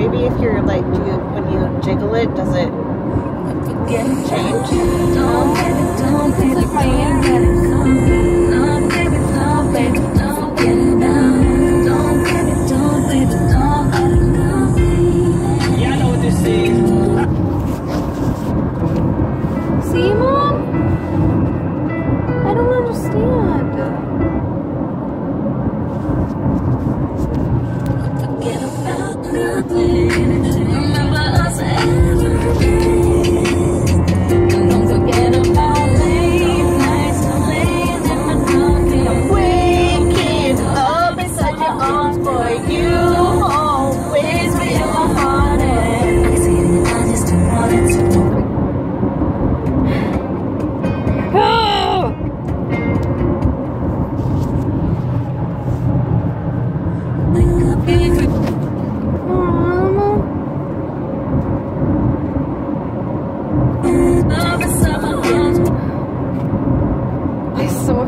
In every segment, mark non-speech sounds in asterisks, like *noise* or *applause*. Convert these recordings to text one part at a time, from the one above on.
Maybe if you're like, do you, when you jiggle it, does it change? Don't, don't, Remember us everything.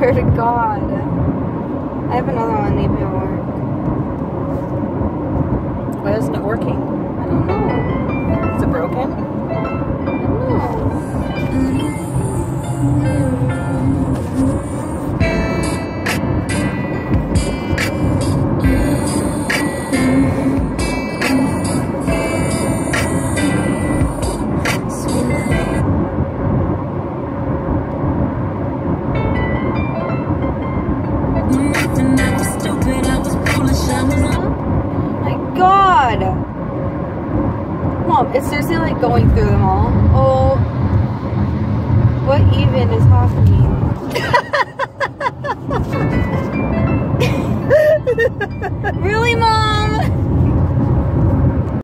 swear to God. I have another one, maybe I'll God. Mom, it's seriously like going through them all. Oh, what even is happening? *laughs* really, Mom?